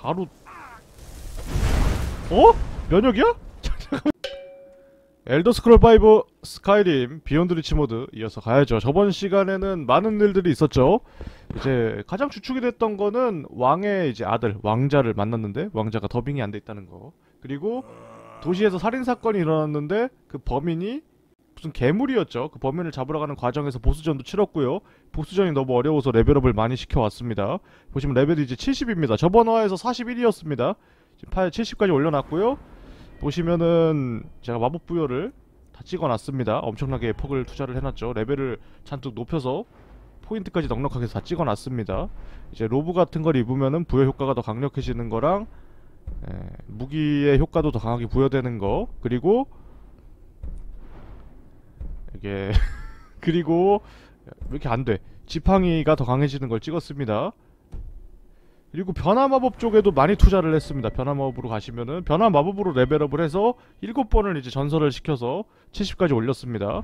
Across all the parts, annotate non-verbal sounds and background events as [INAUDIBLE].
바로 어? 면역이야? 엘더 스크롤 5 스카이림 비욘드 리치 모드 이어서 가야죠. 저번 시간에는 많은 일들이 있었죠. 이제 가장 주축이 됐던 거는 왕의 이제 아들 왕자를 만났는데 왕자가 더빙이 안 돼 있다는 거. 그리고 도시에서 살인 사건이 일어났는데 그 범인이 무슨 괴물이었죠. 그 범인을 잡으러 가는 과정에서 보스전도 치렀고요. 보스전이 너무 어려워서 level up을 많이 시켜왔습니다. 보시면 레벨이 이제 70입니다. 저번 화에서 41이었습니다. 지금 파일 70까지 올려놨고요. 보시면은 제가 마법 부여를 다 찍어놨습니다. 엄청나게 perk을 투자를 해놨죠. 레벨을 잔뜩 높여서 포인트까지 넉넉하게 다 찍어놨습니다. 이제 로브 같은 걸 입으면은 부여 효과가 더 강력해지는 거랑 예, 무기의 효과도 더 강하게 부여되는 거 그리고 이게 [LAUGHS] 그리고 왜 이렇게 안 돼? 지팡이가 더 강해지는 걸 찍었습니다. 그리고 변화 마법 쪽에도 많이 투자를 했습니다. 변화 마법으로 가시면은 변화 마법으로 레벨업을 해서 7번을 이제 전설을 시켜서 70까지 올렸습니다.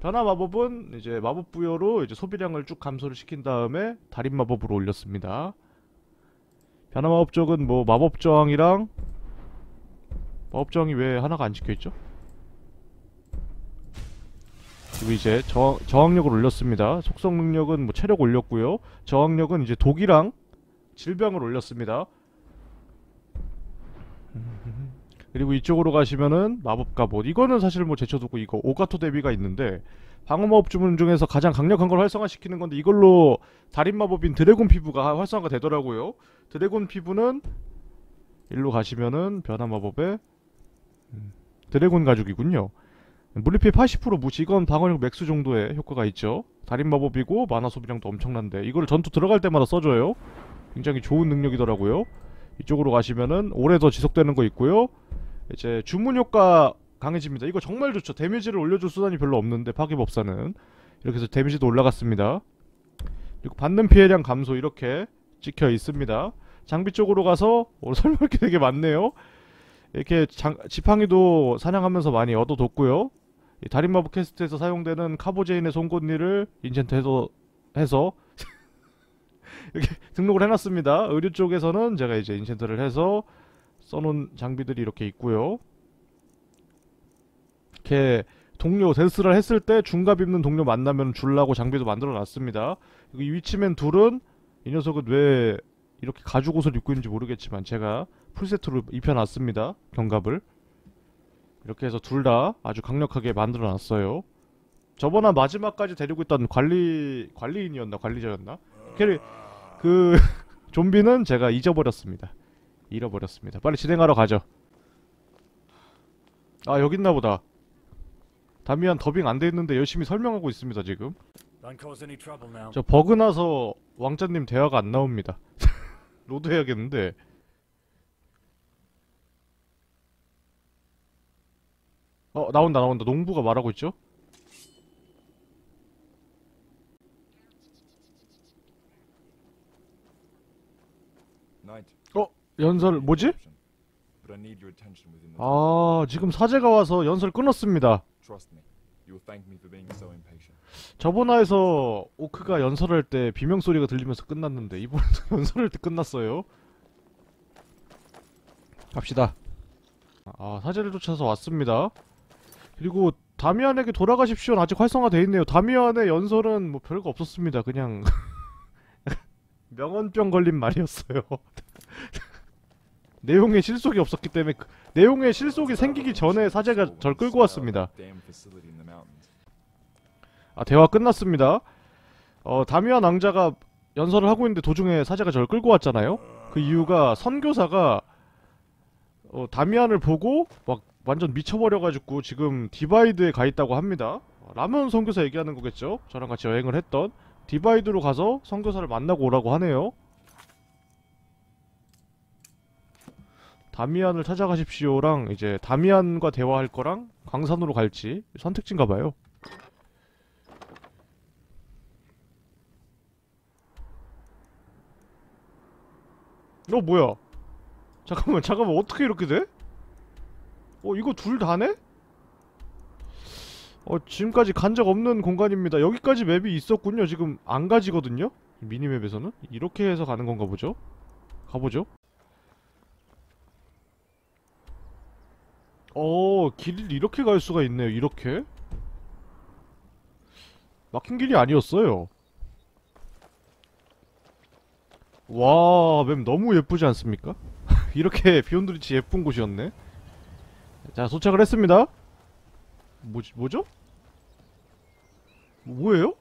변화 마법은 이제 마법 부여로 이제 소비량을 쭉 감소를 시킨 다음에 달인 마법으로 올렸습니다. 변화 마법 쪽은 뭐 마법 저항이랑 마법 저항이 왜 하나가 안 찍혀 있죠? 그리고 이제 저, 저항력을 올렸습니다. 속성 능력은 뭐 체력 올렸고요. 저항력은 이제 독이랑 질병을 올렸습니다. 그리고 이쪽으로 가시면은 마법 갑옷. 이거는 사실 뭐 제쳐두고 이거 오가토 대비가 있는데 방어 마법 주문 중에서 가장 강력한 걸 활성화시키는 건데 이걸로 달인 마법인 드래곤 피부가 활성화가 되더라고요. 드래곤 피부는 일로 가시면은 변화 마법에 음, 드래곤 가죽이군요. 물리피해 80% 무시 이건 방어력 max 정도의 효과가 있죠. 달인 마법이고 마나 소비량도 엄청난데 이거를 전투 들어갈 때마다 써줘요. 굉장히 좋은 능력이더라고요. 이쪽으로 가시면은 오래 더 지속되는 거 있고요. 이제 주문 효과 강해집니다. 이거 정말 좋죠. 데미지를 올려줄 수단이 별로 없는데 파괴법사는 이렇게 해서 데미지도 올라갔습니다. 그리고 받는 피해량 감소 이렇게 찍혀 있습니다. 장비 쪽으로 가서 오, [LAUGHS] 설명할 게 되게 많네요. 이렇게 장, 지팡이도 사냥하면서 많이 얻어뒀고요. 이 달인 마법 quest에서 사용되는 카보제인의 송곳니를 enchant 해서 [LAUGHS] 이렇게 등록을 해놨습니다. 의류 쪽에서는 제가 이제 enchant를 해서 써놓은 장비들이 이렇게 있고요. 이렇게 동료 death를 했을 때 중갑 입는 동료 만나면 줄라고 장비도 만들어놨습니다. 이 위치맨 둘은 이 녀석은 왜 이렇게 가죽 옷을 입고 있는지 모르겠지만 제가 풀세트로 입혀놨습니다. 경갑을 이렇게 해서 둘 다 아주 강력하게 만들어놨어요. 저번에 마지막까지 데리고 있던 관리 관리인이었나 관리자였나? 캐리 그 [LAUGHS] 좀비는 제가 잊어버렸습니다. 잃어버렸습니다. 빨리 진행하러 가죠. 아 여기 있나 보다. 다미안 더빙 안 돼 있는데 열심히 설명하고 있습니다 지금. 저 버그 나서 왕자님 대화가 안 나옵니다. [LAUGHS] load 해야겠는데. 어 나온다 나온다 농부가 말하고 있죠? 어 연설 뭐지? 아 지금 사제가 와서 연설 끊었습니다. Trust me. You will thank me for being so impatient. 저번 화에서 오크가 연설할 때 비명 소리가 들리면서 끝났는데 이번에도 [LAUGHS] 연설할 때 끝났어요. 갑시다. 아 사제를 쫓아서 왔습니다. 그리고 다미안에게 돌아가십시오는 아직 활성화돼 있네요. 다미안의 연설은 뭐 별거 없었습니다. 그냥 [LAUGHS] 명언병 걸린 말이었어요. [LAUGHS] 내용에 실속이 없었기 때문에 그, 내용에 실속이 생기기 전에 사제가 절 끌고 왔습니다. 아 대화 끝났습니다. 어 다미안 왕자가 연설을 하고 있는데 도중에 사제가 저를 끌고 왔잖아요. 그 이유가 선교사가 어 다미안을 보고 막 완전 미쳐버려가지고 지금 디바이드에 가 있다고 합니다. 어, 라면 선교사 얘기하는 거겠죠? 저랑 같이 여행을 했던 디바이드로 가서 선교사를 만나고 오라고 하네요. 다미안을 찾아가십시오랑 이제 다미안과 대화할 거랑 광산으로 갈지 선택지인가 봐요. 어 뭐야? 잠깐만 잠깐만 어떻게 이렇게 돼? 어 이거 둘 다네? 어 지금까지 간 적 없는 공간입니다 여기까지 맵이 있었군요 지금 안 가지거든요? 미니맵에서는? 이렇게 해서 가는 건가 보죠? 가보죠 어 길을 이렇게 갈 수가 있네요 이렇게 막힌 길이 아니었어요 와맵 너무 예쁘지 않습니까? [LAUGHS] 이렇게 비온드리치 예쁜 곳이었네 자, 도착을 했습니다. 뭐지, 뭐죠? 뭐예요?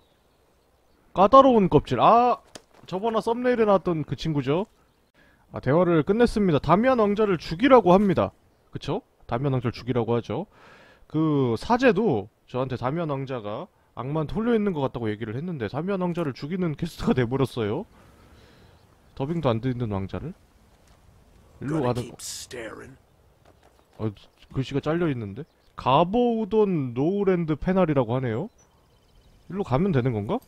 까다로운 껍질. 아, 저번에 thumbnail에 나왔던 그 친구죠. 아, 대화를 끝냈습니다. 다미안 왕자를 죽이라고 합니다. 그쵸? 다미안 왕자를 죽이라고 하죠. 그 사제도 저한테 다미안 왕자가 악마한테 홀려 있는 것 같다고 얘기를 했는데 다미안 왕자를 죽이는 quest가 [LAUGHS] 돼버렸어요. 더빙도 안 듣는 왕자를. 일로 가는. 어, 글씨가 잘려 있는데 가보우돈 노우랜드 페널이라고 하네요. 일로 가면 되는 건가?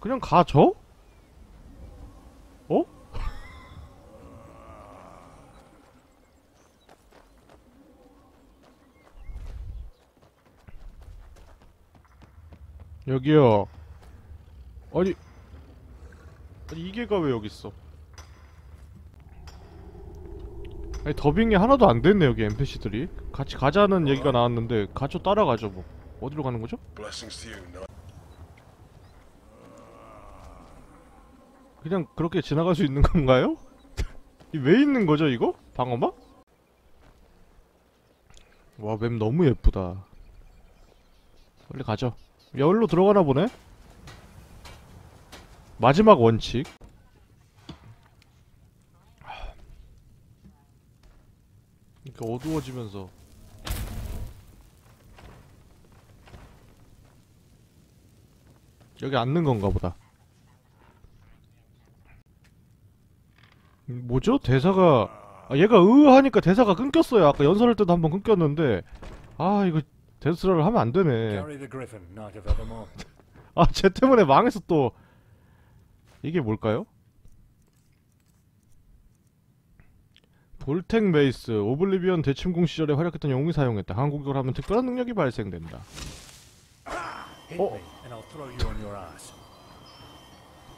그냥 가죠? 어? [LAUGHS] 여기요. 아니, 아니 이게가 왜 여기 있어? 아니 더빙이 하나도 안 됐네 여기 NPC들이 같이 가자는 얘기가 나왔는데 가죠 따라가죠 뭐 어디로 가는 거죠? 그냥 그렇게 지나갈 수 있는 건가요? [LAUGHS] 이왜 있는 거죠 이거? 방어막? 와맵 너무 예쁘다 빨리 가죠 여기로 들어가나 보네? 마지막 원칙 이렇게 어두워지면서 여기 앉는 건가 보다 음, 뭐죠? 대사가 아, 얘가 으 하니까 대사가 끊겼어요. 아까 연설할 때도 한번 끊겼는데 아 이거 데스라를 하면 안 되네. [LAUGHS] 아 쟤 때문에 망해서 또 이게 뭘까요? 볼텍 메이스 오블리비언 대침공 시절에 활약했던 영웅이 사용했다. 한국어를 하면 특별한 능력이 발생된다. Ass.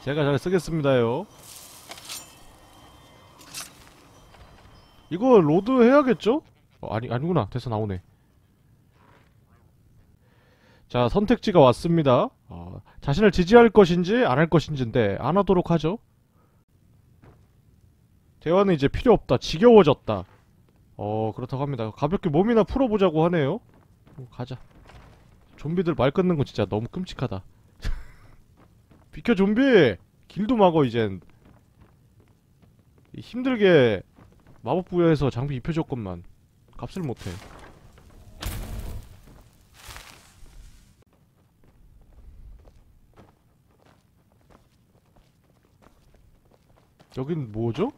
제가 잘 쓰겠습니다요. 이거 로드 해야겠죠? 어, 아니 아니구나. 대사 나오네. 자 선택지가 왔습니다. 어, 자신을 지지할 것인지 안 할 것인지인데 안 하도록 하죠. 대화는 이제 필요 없다. 지겨워졌다. 어 그렇다고 합니다. 가볍게 몸이나 풀어보자고 하네요. 어, 가자. 좀비들 말 끊는 거 진짜 너무 끔찍하다. [LAUGHS] 비켜 좀비! 길도 막어 이젠 이 힘들게 마법 부여해서 장비 입혀줬건만 값을 못해 여긴 뭐죠?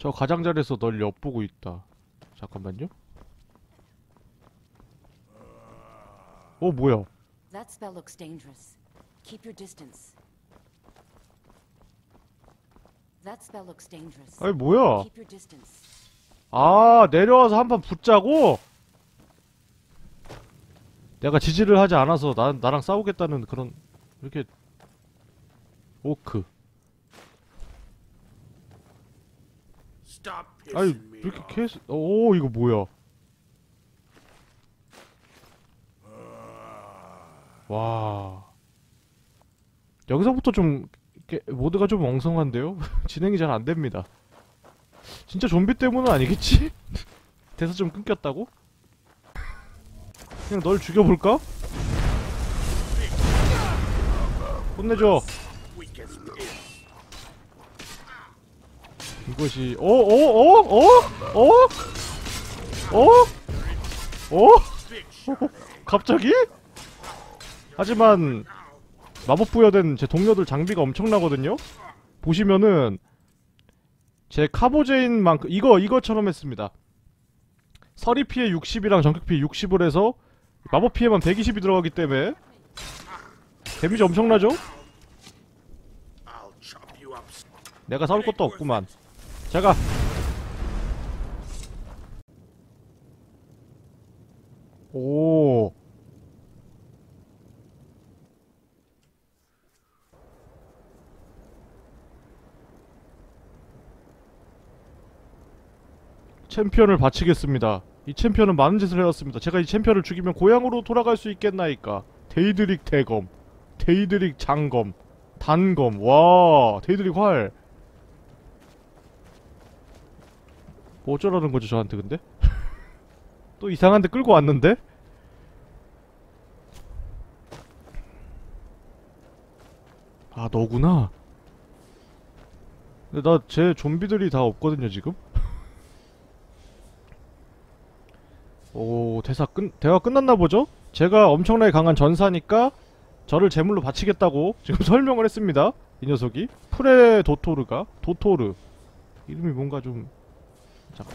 저 가장자리에서 널 엿보고 있다 잠깐만요 어 뭐야 That spell looks dangerous. Keep your distance. That spell looks dangerous. 아니 뭐야 Keep your distance. 아 내려와서 한 판 붙자고? 내가 지지를 하지 않아서 나, 나랑 싸우겠다는 그런 이렇게 오크 아니 me 이렇게 off. 케이스 오 이거 뭐야 와 여기서부터 좀 이렇게 모드가 좀 엉성한데요? [LAUGHS] 진행이 잘 안됩니다 진짜 좀비 때문은 아니겠지? [LAUGHS] 대사 좀 끊겼다고? 그냥 널 죽여볼까? 혼내줘 이것이 어, 어어어어어어어 어? Big [LAUGHS] shot. 갑자기? 하지만 마법 부여된 제 동료들 장비가 엄청나거든요. 보시면은 제 카보제인 만큼 이거 이거처럼 했습니다. 서리 피해 60이랑 전격 피해 60을 해서 마법 피해만 120이 들어가기 때문에 데미지 엄청나죠? 내가 싸울 것도 없구만. 제가 오. 챔피언을 바치겠습니다. 이 챔피언은 많은 짓을 해왔습니다. 제가 이 챔피언을 죽이면 고향으로 돌아갈 수 있겠나이까. 데이드릭 대검, 데이드릭 장검, 단검. 와, 데이드릭 활. 뭐 어쩌라는 거죠 저한테 근데? [LAUGHS] 또 이상한 데 끌고 왔는데? 아 너구나. 근데 나 제 좀비들이 다 없거든요 지금. [LAUGHS] 오 대사 끝 대화 끝났나 보죠? 제가 엄청나게 강한 전사니까 저를 제물로 바치겠다고 지금 [LAUGHS] 설명을 했습니다. 이 녀석이 프레 도토르가 도토르 이름이 뭔가 좀 Rat.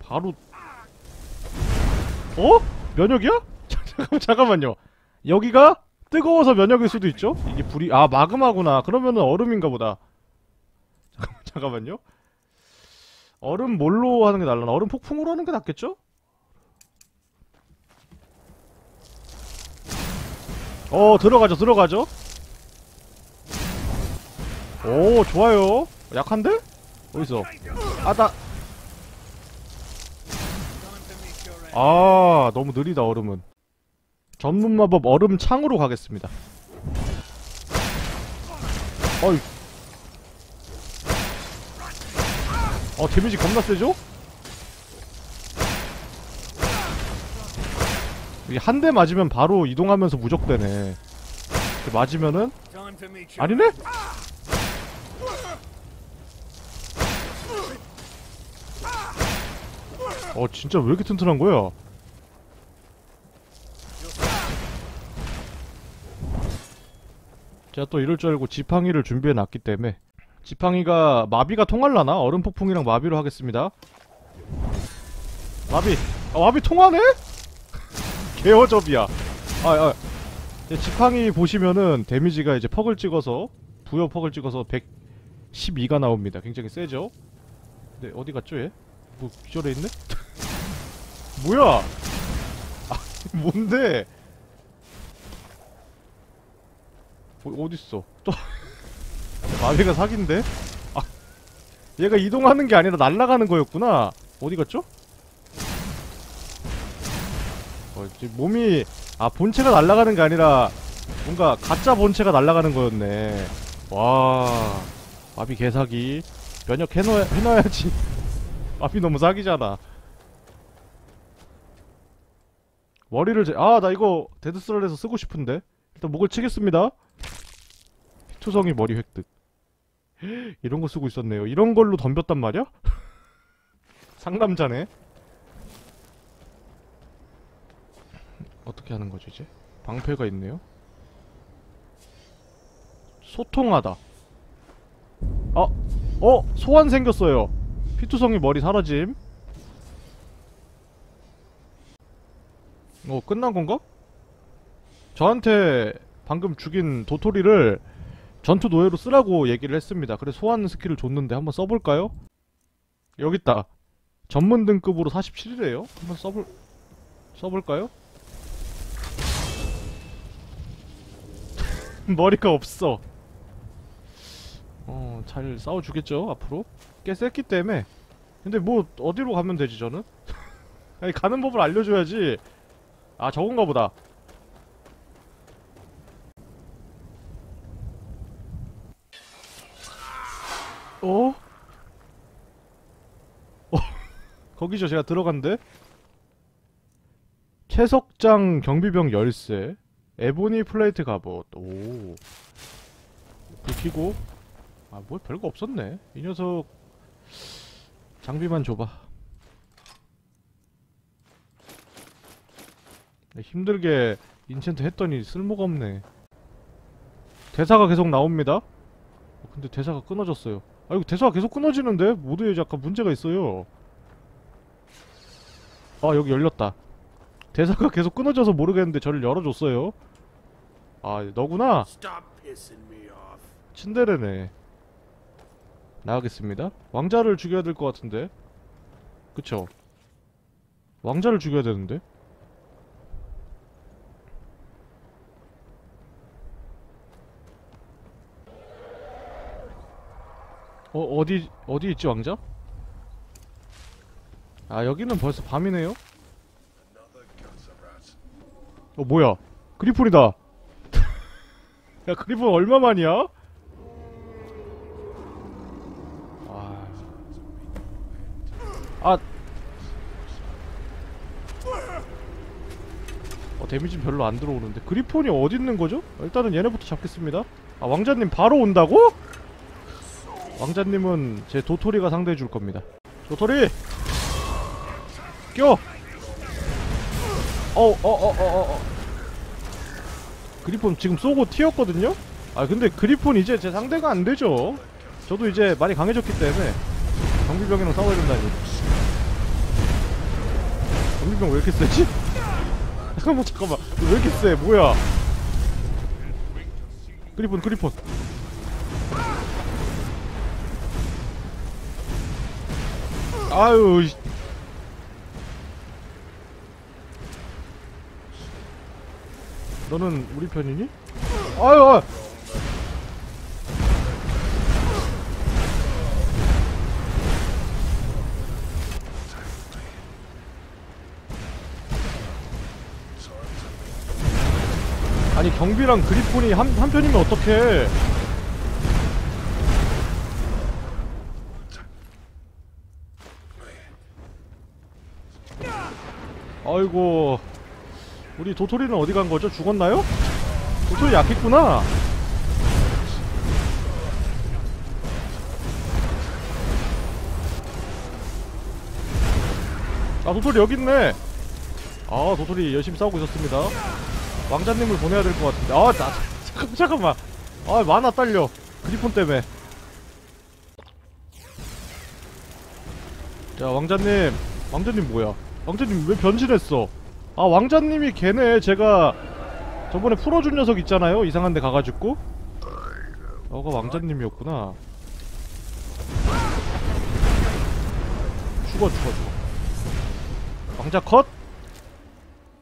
바로 어? 면역이야? [LAUGHS] 잠깐만 잠깐만요. 여기가 뜨거워서 면역일 수도 있죠? 이게 불이 아 마그마구나. 그러면은 얼음인가 보다. 잠깐만 잠깐만요. 얼음 뭘로 하는 게 날라나? 얼음 폭풍으로 하는 게 낫겠죠? 어 들어가죠 들어가죠. 오 좋아요. 약한데? Your end. 아 너무 느리다 얼음은 전문 마법 얼음 창으로 가겠습니다 어이 어 데미지 겁나 세죠? 이게 한 대 맞으면 바로 이동하면서 무적되네 맞으면은 아니네? 어 진짜 왜 이렇게 튼튼한 거야? 제가 또 이럴 줄 알고 지팡이를 준비해 놨기 때문에 지팡이가 마비가 통할라나? 얼음 폭풍이랑 마비로 하겠습니다 마비 아 마비 통하네? [LAUGHS] 개어접이야 아, 아. 예, 지팡이 보시면은 데미지가 이제 퍽을 찍어서 부여 퍽을 찍어서 112가 나옵니다 굉장히 세죠? 네 어디 갔죠 얘? 뭐 기절해 있네? [LAUGHS] 뭐야? 아 뭔데? 어, 어딨어? 또 [LAUGHS] 마비가 사기인데? 아 얘가 이동하는 게 아니라 날아가는 거였구나 어디 갔죠? 어, 몸이 아 본체가 날아가는 게 아니라 뭔가 가짜 본체가 날아가는 거였네 와 마비 개사기 면역 해놔, 해놔야지 마비 너무 사기잖아 머리를 제... 아 나 이거 데드스럴에서 쓰고 싶은데 일단 목을 치겠습니다 투성이 머리 획득 [GASPS] 이런 거 쓰고 있었네요 이런 걸로 덤볐단 말이야? [LAUGHS] 상남자네 어떻게 하는 거죠 이제? 방패가 있네요 소통하다 아! 어! 소환 생겼어요 피투성이 머리 사라짐 어 끝난 건가? 저한테 방금 죽인 도토리를 전투 노예로 쓰라고 얘기를 했습니다 그래서 소환 skill을 줬는데 한번 써볼까요? 여깄다 전문 등급으로 47이래요 한번 써볼 써볼까요? [LAUGHS] 머리가 없어 어, 잘 싸워주겠죠, 앞으로? 꽤 셌기 때문에. 근데 뭐, 어디로 가면 되지, 저는? [LAUGHS] 아니, 가는 법을 알려줘야지. 아, 저건가 보다. 어? 어, [LAUGHS] 거기죠, 제가 들어간데? 채석장 경비병 열쇠. 에보니 플레이트 갑옷. 오. 긁히고 아, 뭐 별거 없었네. 이 녀석 장비만 줘봐. 네, 힘들게 인챈트 했더니 쓸모가 없네. 대사가 계속 나옵니다. 어, 근데 대사가 끊어졌어요. 아 이거 대사가 계속 끊어지는데 모드에 약간 문제가 있어요. 아 여기 열렸다. 대사가 [LAUGHS] 계속 끊어져서 모르겠는데 저를 열어줬어요. 아 너구나. 친데레네. 나가겠습니다. 왕자를 죽여야 될 것 같은데. 그쵸? 왕자를 죽여야 되는데. 어 어디 어디 있지 왕자? 아 여기는 벌써 밤이네요 어 뭐야 그리폰이다 [LAUGHS] 야 그리폰 얼마만이야? 아... 어 데미지 별로 안 들어오는데 그리폰이 어디 있는 거죠? 일단은 얘네부터 잡겠습니다 아 왕자님 바로 온다고? 왕자님은 제 도토리가 상대해 줄 겁니다 도토리! 껴! 어우 어어어어어 그리폰 지금 쏘고 튀었거든요? 아 근데 그리폰 이제 제 상대가 안 되죠 저도 이제 많이 강해졌기 때문에 경비병이랑 싸워야 된다니. 경비병 왜 이렇게 세지? [LAUGHS] 잠깐만 잠깐만. 왜 이렇게 세? 뭐야? 그리폰 그리폰. 아유 이- 너는 우리 편이니? 아유 아유 아니 경비랑 그리폰이 한, 한 편이면 어떡해 아이고 우리 도토리는 어디 간 거죠? 죽었나요? 도토리 약했구나 아 도토리 여기 있네 아 도토리 열심히 싸우고 있었습니다 왕자님을 보내야 될 것 같은데. 아 나, 잠깐만 잠깐만. 아 만화 딸려. 그리폰 때문에. 자 왕자님. 왕자님 뭐야? 왕자님 왜 변신했어? 아 왕자님이 걔네 제가 저번에 풀어준 녀석 있잖아요. 이상한 데 가가지고. 어가 왕자님이었구나. 죽어 죽어 죽어. 왕자 컷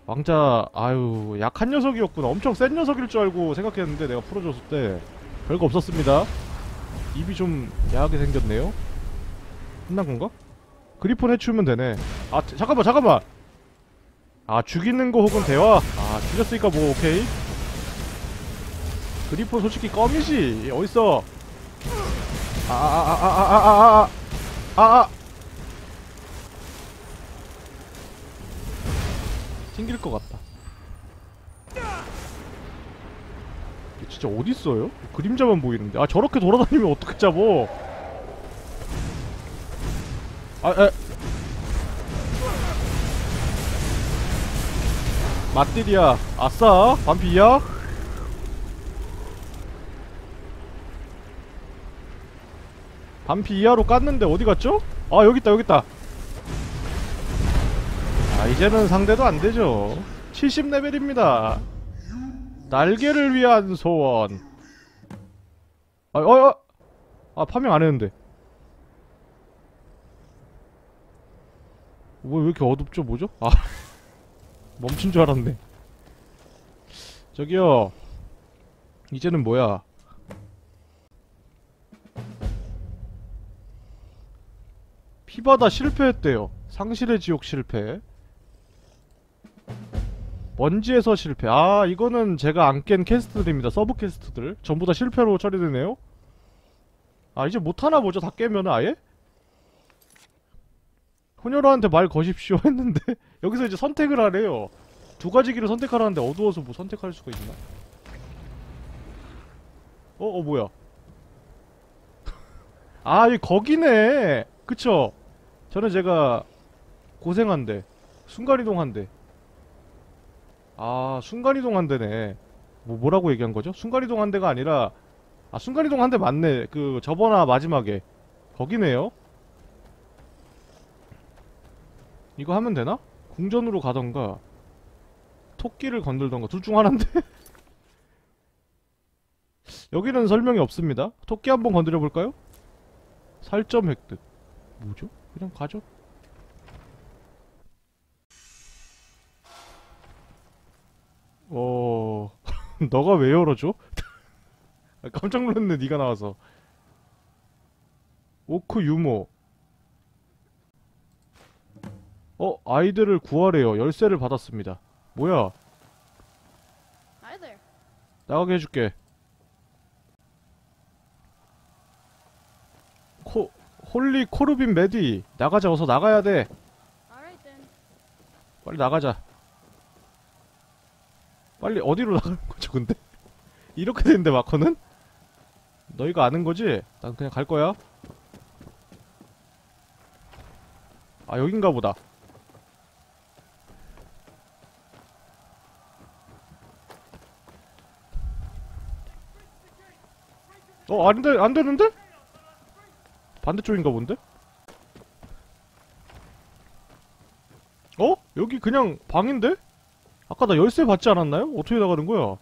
왕자 아유 약한 녀석이었구나 엄청 센 녀석일 줄 알고 생각했는데 내가 풀어줬을 때 별거 없었습니다 입이 좀 야하게 생겼네요 끝난 건가? 그리폰 해치우면 되네 아 자- 잠깐만 잠깐만 아 죽이는 거 혹은 대화 아 죽였으니까 뭐 오케이 그리폰 솔직히 껌이지 어딨어 아, 아아아아아아아아아아 아, 아. 튕길 것 같다. 진짜 어딨어요? 그림자만 보이는데. 아 저렇게 돌아다니면 어떻게 잡어? 아 에. 맞들이야. 아싸. 반피야? 반피 이하로 깠는데 어디 갔죠? 아 여기 있다 여기 있다. 아 이제는 상대도 안 되죠. 70레벨입니다. 날개를 위한 소원. 아, 어, 어. 아 파밍 안 했는데. 뭐왜 이렇게 어둡죠 뭐죠? 아 [LAUGHS] 멈춘 줄 알았네. 저기요. 이제는 뭐야? 피바다 실패했대요. 상실의 지옥 실패 먼지에서 실패. 아 이거는 제가 안깬 quest들입니다. sub quest들. 전부 다 실패로 처리되네요. 아 이제 못하나 보죠. 다 깨면은 아예? 혼혈아한테 말 거십시오 [LAUGHS] 했는데 여기서 이제 선택을 하래요. 두 가지 길을 선택하라는데 어두워서 뭐 선택할 수가 있나? 어? 어 뭐야? [LAUGHS] 아 이 거기네. 그쵸? 저는 제가 고생한데 순간이동한대 아 순간이동 한대네 뭐 뭐라고 얘기한 거죠? 순간이동 한대가 아니라 아 순간이동 한대 맞네 그 저번화 마지막에 거기네요 이거 하면 되나? 궁전으로 가던가 토끼를 건들던가 둘 중 하나인데 [LAUGHS] 여기는 설명이 없습니다 토끼 한번 건드려 볼까요? 살점 획득 뭐죠? 그냥 가죠 [LAUGHS] 너가 왜 열어줘? 아, [LAUGHS] 깜짝 놀랐네 네가 나와서. 오크 유모 어 아이들을 구하래요. 열쇠를 받았습니다. 뭐야. 나가게 해줄게. 코 홀리 코르빈 메디. 나가자 어서 나가야 돼. 빨리 나가자 빨리 어디로 나가는 [LAUGHS] 거죠 근데? 이렇게 되는데 마커는? 너희가 아는 거지? 난 그냥 갈 거야. 아 여긴가 보다. 어 안돼 안 되는데? 반대쪽인가 본데? 어? 여기 그냥 방인데 아까 나 열쇠 받지 않았나요? 어떻게 나가는 거야.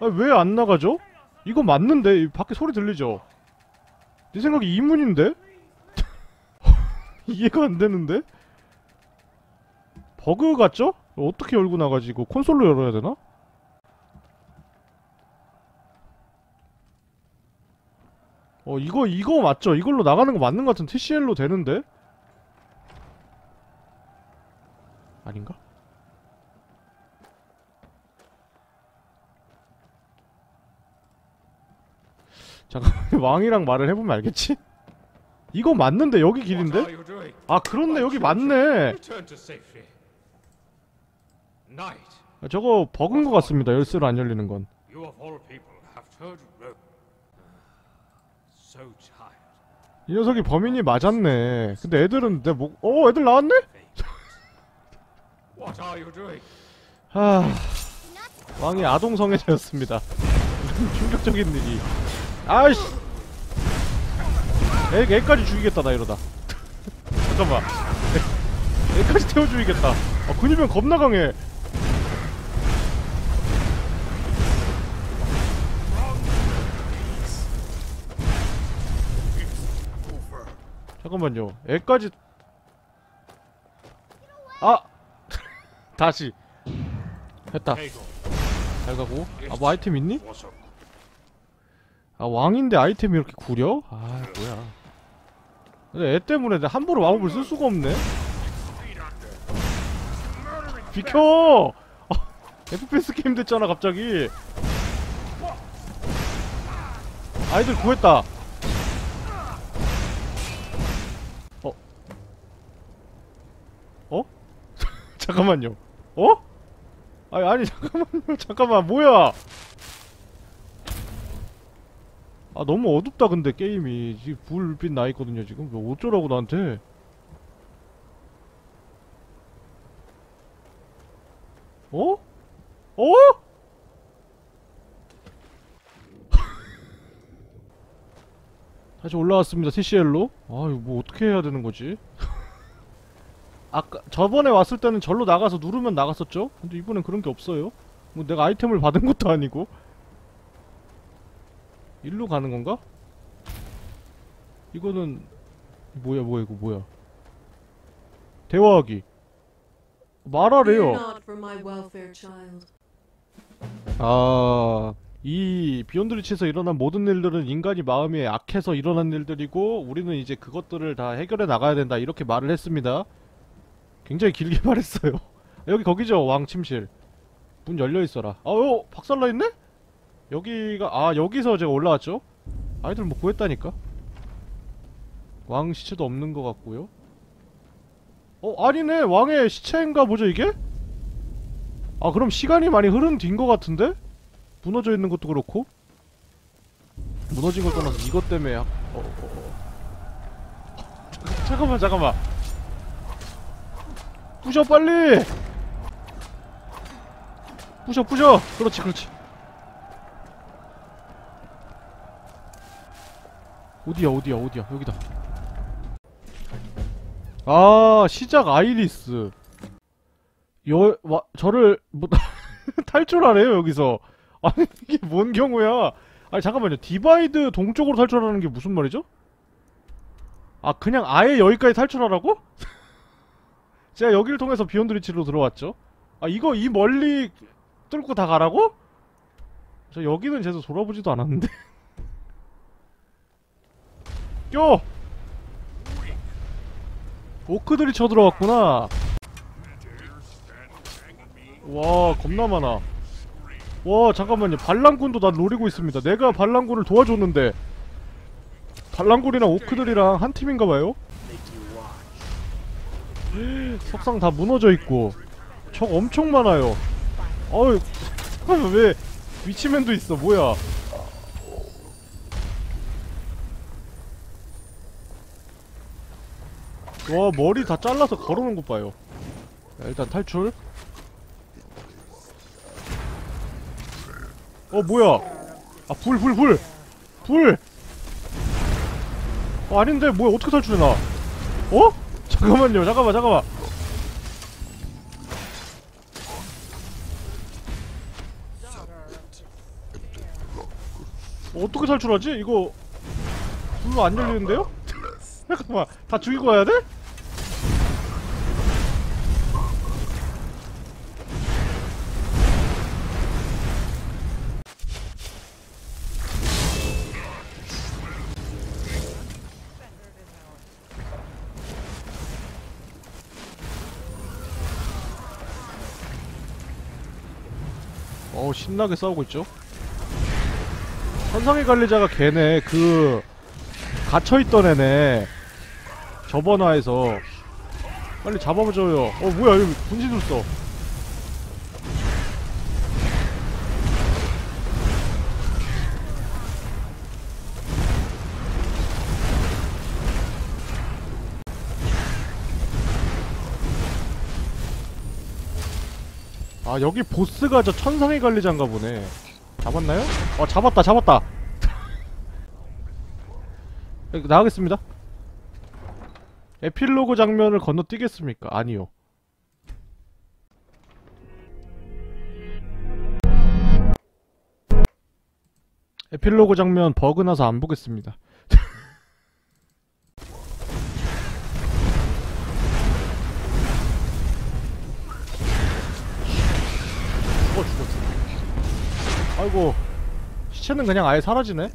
아 왜 안 나가죠? 이거 맞는데? 이 밖에 소리 들리죠? 내 생각에 이문인데? [LAUGHS] 이해가 안 되는데? 버그 같죠? 어떻게 열고 나가지 이거? 콘솔로 열어야 되나? 어 이거 이거 맞죠? 이걸로 나가는 거 맞는 거 같은 TCL로 되는데 아닌가? 잠깐 [LAUGHS] 왕이랑 말을 해보면 알겠지? 이거 맞는데? 여기 길인데? 아 그렇네. 여기 맞네. 아, 저거 버그인 것 같습니다. 열쇠로 안 열리는 건. 이 녀석이 범인이 맞았네. 근데 애들은 내 목.. 어 애들 나왔네? 하... 왕이 아동 성애자였습니다. 충격적인 일이. 아이씨! 애, 애까지 죽이겠다 나 이러다. 잠깐만. 애, 애까지 태워 죽이겠다. 아 근육면 겁나 강해. 잠깐만요. 애까지. 아 다시. 됐다. Hagar, 잘 가고. 아 뭐 아이템 있니? 아 왕인데 아이템이 이렇게 구려? 아 뭐야. 근데 애 때문에 내가 함부로 마법을 쓸 수가 없네. 비켜! 아, FPS 게임 됐잖아 갑자기. 아이들 구했다. 어? 어? [LAUGHS] 잠깐만요 어? 아니 아니 [LAUGHS] 잠깐만요. 잠깐만 뭐야? 아 너무 어둡다 근데 게임이. 지금 불빛 나 있거든요 지금. 뭐 어쩌라고 나한테? 어? 어? [LAUGHS] 다시 올라왔습니다 TCL로. 아 이거 뭐 어떻게 해야 되는 거지 아까 저번에 왔을 때는 절로 나가서 누르면 나갔었죠? 근데 이번엔 그런 게 없어요. 뭐 내가 아이템을 받은 것도 아니고. 일로 가는 건가? 이거는 뭐야 뭐야 이거 뭐야? 대화하기. 말하래요. Fear not for my welfare, child. 아, 이 비욘드 리치에서 일어난 모든 일들은 인간이 마음이 악해서 일어난 일들이고 우리는 이제 그것들을 다 해결해 나가야 된다. 이렇게 말을 했습니다. 굉장히 길게 [LAUGHS] 말했어요. 여기 거기죠 왕 침실. 문 열려 있어라. 아, 어, 박살나 있네? 여기가 아 여기서 제가 올라왔죠? 아이들 뭐 구했다니까. 왕 시체도 없는 것 같고요. 어 아니네 왕의 시체인가 보죠 이게? 아 그럼 시간이 많이 흐른 뒤인 것 같은데? 무너져 있는 것도 그렇고 무너진 걸 떠나서 이것 때문에 약- 어, 어, 어. 잠깐만 잠깐만 부셔 빨리 부셔 부셔 그렇지 그렇지 어디야 어디야 어디야 여기다 아 시작 아이리스 여, 와, 저를, 뭐, [LAUGHS] 탈출하래요, 여기서. 아니, 이게 뭔 경우야. 아니, 잠깐만요. Divide 동쪽으로 탈출하는 게 무슨 말이죠? 아, 그냥 아예 여기까지 탈출하라고? [LAUGHS] 제가 여기를 통해서 Beyond Reach로 들어왔죠. 아, 이거 이 멀리 뚫고 다 가라고? 저 여기는 제대로 돌아보지도 않았는데. [LAUGHS] 껴! 오크들이 쳐들어왔구나 와 겁나 많아 와 잠깐만요 반란군도 나 노리고 있습니다 내가 반란군을 도와줬는데 반란군이랑 오크들이랑 한 팀인가봐요 [GASPS] 석상 다 무너져 있고. 적 엄청 많아요. 잠깐만 [LAUGHS] 왜 위치맨도 있어 뭐야. 와 머리 다 잘라서 걸어놓은 것 봐요. 자, 일단 탈출. 어 뭐야. 아 불 불 불. 불! 어 아닌데 뭐야 어떻게 탈출해 나? 어? 잠깐만요 잠깐만 잠깐만 어, 어떻게 탈출하지? 이거 불로 안 열리는데요? [LAUGHS] 잠깐만 다 죽이고 와야 돼? 어 신나게 싸우고 있죠? 천상의 관리자가 걔네 그 갇혀있던 애네 저번 화에서 빨리 잡아줘요. 어 뭐야 여기 분신을 써 아 여기 보스가 저 천상의 관리자인가 보네. 잡았나요? 어 잡았다 잡았다. [LAUGHS] 나가겠습니다. 에필로그 장면을 건너뛰겠습니까? 아니요. 에필로그 장면 버그 나서 안 보겠습니다 아이고 시체는 그냥 아예 사라지네?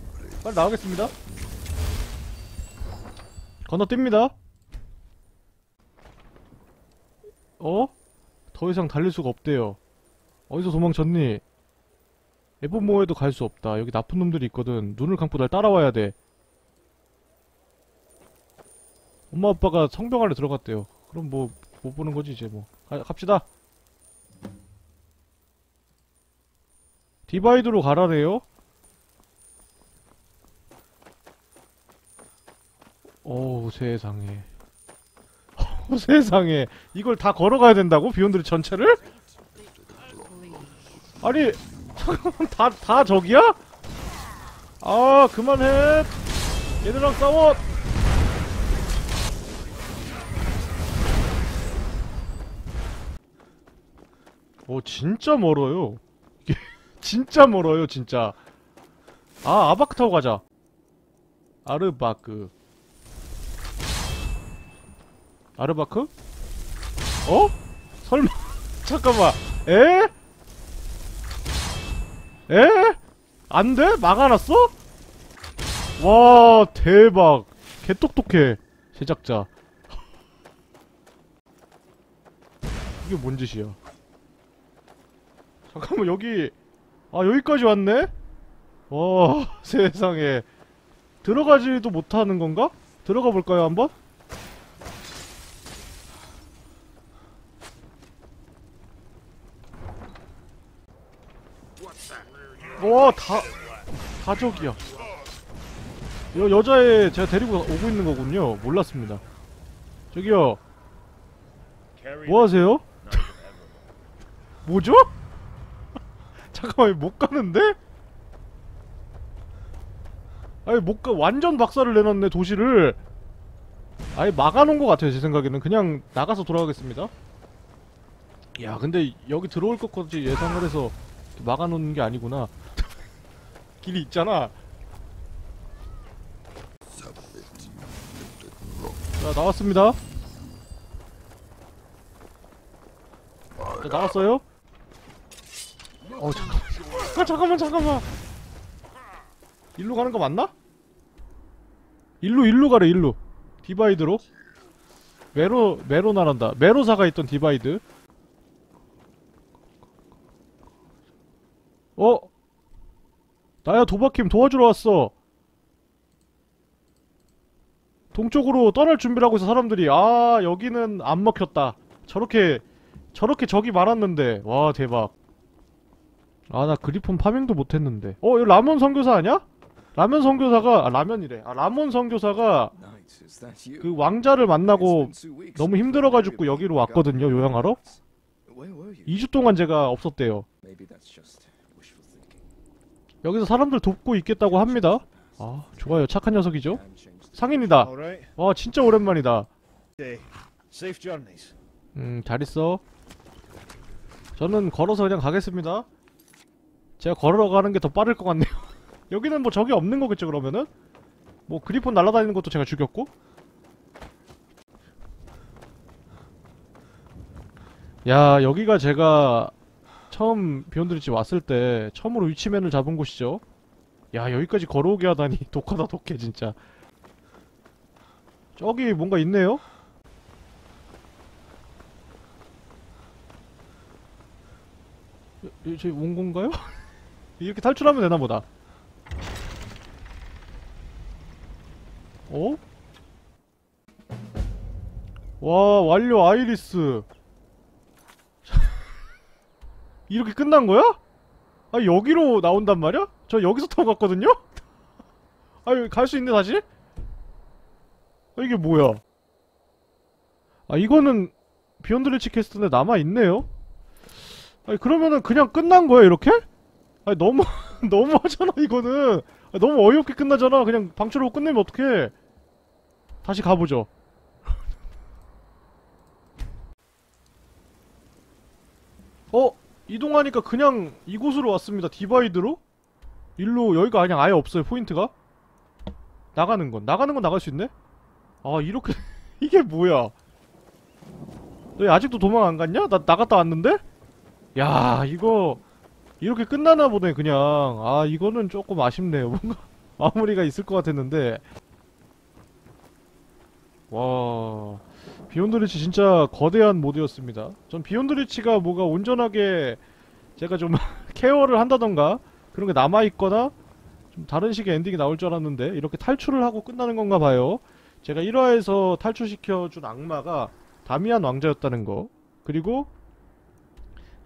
빨리 나가겠습니다. 건너뜁니다. 어? 더 이상 달릴 수가 없대요. 어디서 도망쳤니? 에보모에도 갈 수 없다. 여기 나쁜 놈들이 있거든. 눈을 감고 날 따라와야 돼. 엄마 아빠가 성병 안에 들어갔대요. 그럼 뭐 못 보는 거지 이제 뭐. 가, 갑시다 Divide로 가라네요? 어우 세상에 어, [LAUGHS] 세상에 이걸 다 걸어가야 된다고? Beyond Reach 전체를? 아니 다, 다 저기야? 아 그만해 얘들랑 싸워 오 진짜 멀어요 진짜 멀어요 진짜 아 아바크 타고 가자 아르바크 아르바크? 어? 설마 [LAUGHS] 잠깐만 에? 에? 안돼? 막아놨어? 와 대박 개똑똑해 제작자 [LAUGHS] 이게 뭔 짓이야 잠깐만 여기 아 여기까지 왔네? 와 [LAUGHS] 세상에 들어가지도 못하는 건가? 들어가 볼까요 한번? 와, 다, 다 저기야. 여, 여자애 제가 데리고 오고 있는 거군요. 몰랐습니다. 저기요. 뭐 하세요? [LAUGHS] 뭐죠? 잠깐만, 못 가는데? 아니, 못 가, 완전 박살을 내놨네, 도시를. 아예 막아놓은 것 같아요, 제 생각에는. 그냥 나가서 돌아가겠습니다. 야, 근데 여기 들어올 것까지 예상을 해서 막아놓는 게 아니구나. [LAUGHS] 길이 있잖아. 자, 나왔습니다. 자, 나왔어요? 어, 잠깐만. 아, 잠깐만, 잠깐만. 일로 가는 거 맞나? 일로 일로 가래 일로. Divide로. 메로 메로 나란다. 메로사가 있던 Divide. 어? 나야 도박팀 도와주러 왔어. 동쪽으로 떠날 준비를 하고 있어 사람들이. 아 여기는 안 먹혔다. 저렇게 저렇게 적이 많았는데. 와 대박 아 나 그리폰 파밍도 못했는데 어 이거 라몬 선교사 아니야? 라면 선교사가 아 라면이래 아 라몬 선교사가? 그 왕자를 만나고 너무 힘들어가지고 여기로 왔거든요, 요양하러? Where were you? 2주 동안 제가 없었대요. 여기서 사람들 돕고 있겠다고 합니다 아 좋아요 착한 녀석이죠 상인이다. 와 진짜 오랜만이다 Okay. Safe journeys. 음잘 있어 저는 걸어서 그냥 가겠습니다 제가 걸어가는 게 더 빠를 것 같네요. [LAUGHS] 여기는 뭐 적이 없는 거겠죠 그러면은? 뭐 그리폰 날아다니는 것도 제가 죽였고. 야 여기가 제가 처음 비욘드리치 왔을 때 처음으로 위치맨을 잡은 곳이죠. 야 여기까지 걸어오게 하다니 [LAUGHS] 독하다 독해 진짜. 저기 뭔가 있네요? 이- 저기 온 건가요? [LAUGHS] 이렇게 탈출하면 되나 보다. 어? 와 완료 아이리스. [LAUGHS] 이렇게 끝난 거야? 아 여기로 나온단 말이야? 저 여기서 타고 갔거든요? [LAUGHS] 아유 갈 수 있네 다시? 아 이게 뭐야? 아 이거는 Beyond Reach quest인데 남아있네요? 아니 그러면은 그냥 끝난 거야 이렇게? 아니 너무 [LAUGHS] 너무 하잖아 이거는 아니, 너무 어이없게 끝나잖아 그냥 방출하고 끝내면 어떡해 다시 가보죠 [LAUGHS] 어? 이동하니까 그냥 이곳으로 왔습니다 Divide로? 일로 여기가 그냥 아예 없어요 포인트가 나가는 건 나가는 건 나갈 수 있네? 아 이렇게 [LAUGHS] 이게 뭐야 너 아직도 도망 안 갔냐? 나 나갔다 왔는데? 야 이거 이렇게 끝나나 보네 그냥. 아 이거는 조금 아쉽네요. [LAUGHS] 뭔가 마무리가 있을 것 같았는데. 와 Beyond Reach 진짜 거대한 mod였습니다. 전 Beyond Reach가 뭐가 온전하게 제가 좀 [LAUGHS] care를 한다던가 그런 게 남아있거나 좀 다른 식의 엔딩이 나올 줄 알았는데 이렇게 탈출을 하고 끝나는 건가 봐요. 제가 1화에서 탈출시켜준 악마가 다미안 왕자였다는 거. 그리고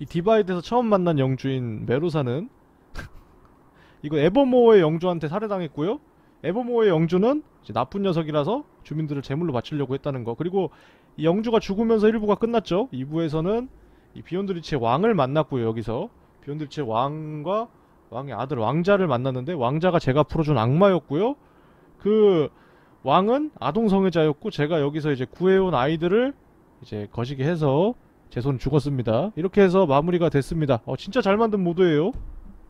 이 Divide에서 처음 만난 영주인 메로사는 [LAUGHS] 이거 에버모어의 영주한테 살해당했고요. 에버모어의 영주는 나쁜 녀석이라서 주민들을 제물로 바치려고 했다는 거. 그리고 이 영주가 죽으면서 1부가 끝났죠. 2부에서는 이 비욘드리치의 왕을 만났고요. 여기서 비욘드리치의 왕과 왕의 아들 왕자를 만났는데 왕자가 제가 풀어준 악마였고요. 그 왕은 아동 성애자였고 제가 여기서 이제 구해온 아이들을 이제 거시기 해서 제 손에 죽었습니다. 이렇게 해서 마무리가 됐습니다. 어, 진짜 잘 만든 mod예요.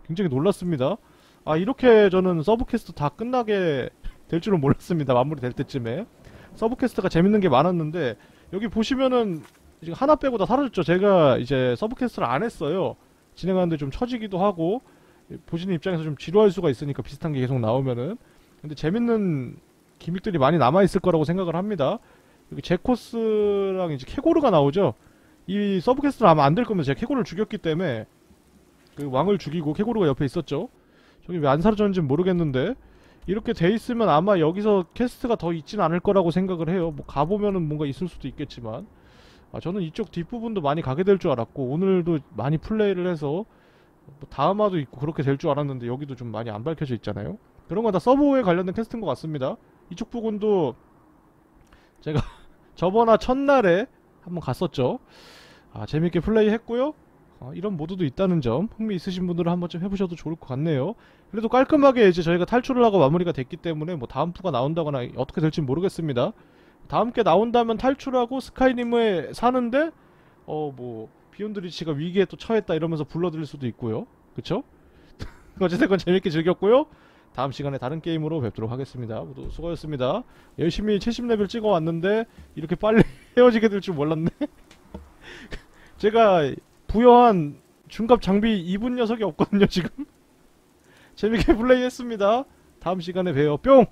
굉장히 놀랐습니다. 아, 이렇게 저는 sub quest 다 끝나게 될 줄은 몰랐습니다. 마무리 될 때쯤에. sub quest가 재밌는 게 많았는데, 여기 보시면은, 지금 하나 빼고 다 사라졌죠. 제가 이제 sub quest를 안 했어요. 진행하는데 좀 처지기도 하고, 보시는 입장에서 좀 지루할 수가 있으니까 비슷한 게 계속 나오면은. 근데 재밌는 gimmick들이 많이 남아있을 거라고 생각을 합니다. 여기 제코스랑 이제 케고르가 나오죠. 이 sub quest를 아마 안될 거면 제가 케고르를 죽였기 때문에 그 왕을 죽이고 케고르가 옆에 있었죠. 저기 왜 안 사라졌는지 모르겠는데 이렇게 돼 있으면 아마 여기서 quest가 더 있진 않을 거라고 생각을 해요. 뭐 가보면은 뭔가 있을 수도 있겠지만 아, 저는 이쪽 뒷부분도 많이 가게 될 줄 알았고 오늘도 많이 플레이를 해서 뭐 다음화도 있고 그렇게 될 줄 알았는데 여기도 좀 많이 안 밝혀져 있잖아요. 그런 건 다 sub에 관련된 quest인 것 같습니다. 이쪽 부분도 제가 [LAUGHS] 저번화 첫날에 한번 갔었죠. 아, 재밌게 플레이 했고요. 아, 이런 mod도 있다는 점 흥미 있으신 분들은 한 번쯤 해보셔도 좋을 것 같네요. 그래도 깔끔하게 이제 저희가 탈출을 하고 마무리가 됐기 때문에 뭐 다음 부가 나온다거나 어떻게 될지 모르겠습니다. 다음 게 나온다면 탈출하고 Skyrim에 사는데 어 뭐 Beyond Reach가 위기에 또 처했다 이러면서 불러들일 수도 있고요. 그쵸? [LAUGHS] 어쨌든 재밌게 즐겼고요. 다음 시간에 다른 게임으로 뵙도록 하겠습니다. 모두 수고하셨습니다. 열심히 70레벨 찍어 왔는데 이렇게 빨리 [LAUGHS] 헤어지게 될 줄 몰랐네. [LAUGHS] 제가 부여한 중갑 장비 입은 녀석이 없거든요, 지금. [LAUGHS] 재밌게 플레이했습니다. 다음 시간에 봬요. 뿅!